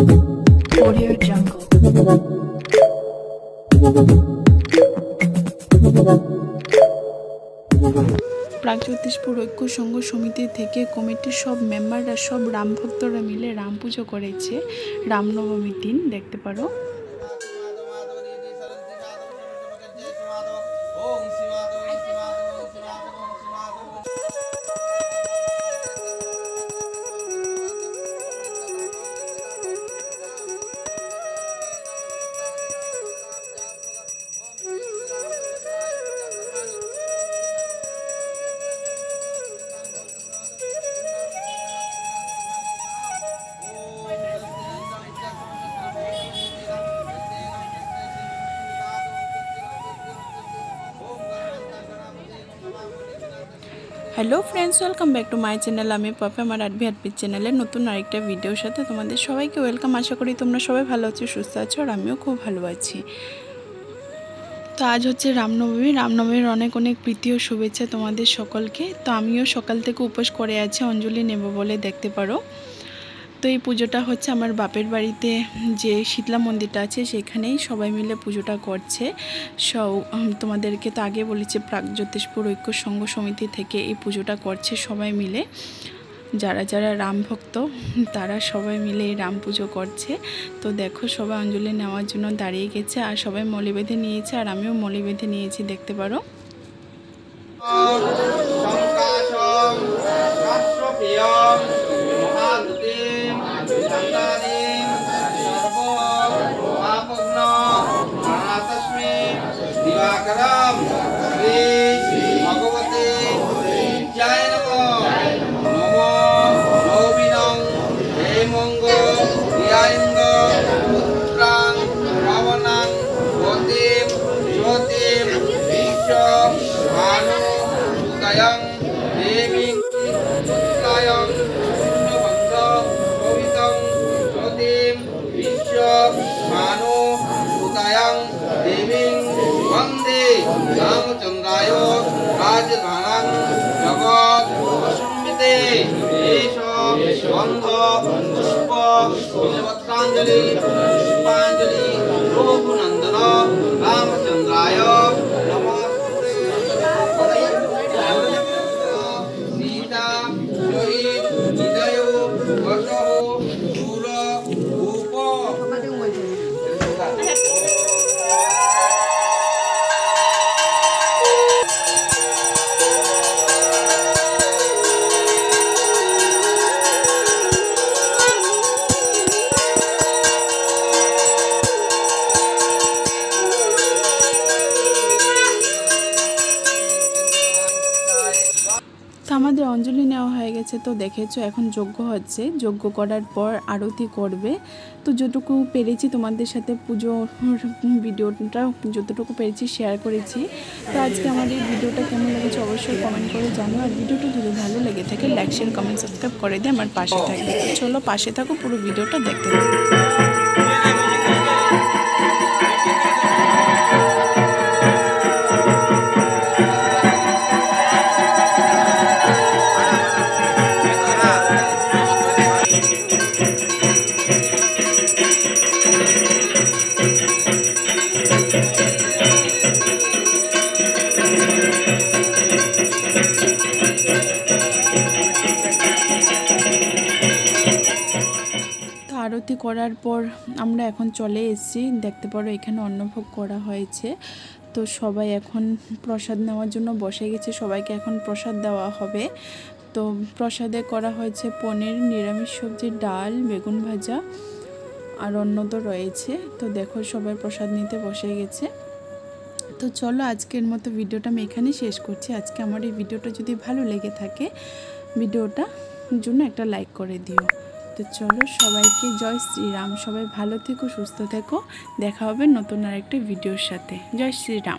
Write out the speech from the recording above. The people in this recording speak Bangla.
Audio. প্রাগজ্যোতিষপুর ঐক্য সংঘ সমিতি থেকে কমিটির সব মেম্বাররা, সব রাম ভক্তরা মিলে রাম পুজো করেছে রামনবমীর দিন, দেখতে পারো hello friends welcome back to my channel আমি পাপে আমার আটবি আটবির চ্যানেলের নতুন আরেকটা ভিডিওর সাথে তোমাদের সবাইকে ওয়েলকাম আশা করি তোমরা সবাই ভালো আছো, সুস্থ আছো, আর আমিও খুব ভালো আছি। তো আজ হচ্ছে রামনবমী। রামনবমীর অনেক অনেক প্রীতি ও শুভেচ্ছা তোমাদের সকলকে। তো আমিও সকাল থেকে উপোস করে আছি, অঞ্জলি নেব বলে দেখতে পারো। তো এই পুজোটা হচ্ছে আমার বাপের বাড়িতে যে শীতলা মন্দিরটা আছে, সেখানেই সবাই মিলে পুজোটা করছে। সব তোমাদেরকে তো আগে বলেছে প্রাগজ্যোতিষপুর ঐক্য সংঘ সমিতি থেকে এই পুজোটা করছে সবাই মিলে। যারা যারা রাম ভক্ত, তারা সবাই মিলে এই রাম পুজো করছে। তো দেখো, সবাই অঞ্জলি নেওয়ার জন্য দাঁড়িয়ে গেছে, আর সবাই মলি বেঁধে নিয়েছে, আর আমিও মলি বেঁধে নিয়েছি, দেখতে পারো। सकलम श्री भगवते जय नम नमो नवीनं हेमंग क्रियांग पुत्रां रावणां गतिं ज्योतिं विश्व भानु उदयं देवीं शुक्लायं शून्यबन्ध पवितं ज्योतिं विश्व भानु उदयं देवीं रामचन्द्राय राजधानं जगत् सुम्बिते एष बन्ध पुष्प पुष्पाञ्जलि पुष्पाञ्जलि অঞ্জলি নেওয়া হয়ে গেছে, তো দেখেছ এখন যজ্ঞ হচ্ছে। যজ্ঞ করার পর আরতি করবে। তো যতটুকু পেরেছি তোমাদের সাথে পুজো ভিডিওটা যতটুকু পেরেছি শেয়ার করেছি। তো আজকে আমার এই ভিডিওটা কেমন লেগেছে অবশ্যই কমেন্ট করে জানো আর ভিডিওটা যদি ভালো লেগে থাকে লাইক শেয়ার কমেন্ট সাবস্ক্রাইব করে দিয়ে আমার পাশে থাকবে। চলো পাশে থাকো, পুরো ভিডিওটা দেখতে থাকো। আরতি করার পর আমরা এখন চলে এসেছি। দেখতে পারো এখানে অন্নভোগ করা হয়েছে। তো সবাই এখন প্রসাদ নেওয়ার জন্য বসে গেছে। সবাইকে এখন প্রসাদ দেওয়া হবে। তো প্রসাদে করা হয়েছে পনির, নিরামিষ সবজি, ডাল, বেগুন ভাজা আর অন্য তো রয়েছে। তো দেখো সবাই প্রসাদ নিতে বসে গেছে। তো চলো আজকের মতো ভিডিওটা আমি এখানেই শেষ করছি। আজকে আমার এই ভিডিওটা যদি ভালো লেগে থাকে, ভিডিওটা জন্য একটা লাইক করে দিও। তো চলো সবাইকে জয় শ্রীরাম। সবাই ভালো থেকো, সুস্থ থেকো। দেখা হবে নতুন আরেকটা ভিডিওর সাথে। জয় শ্রীরাম।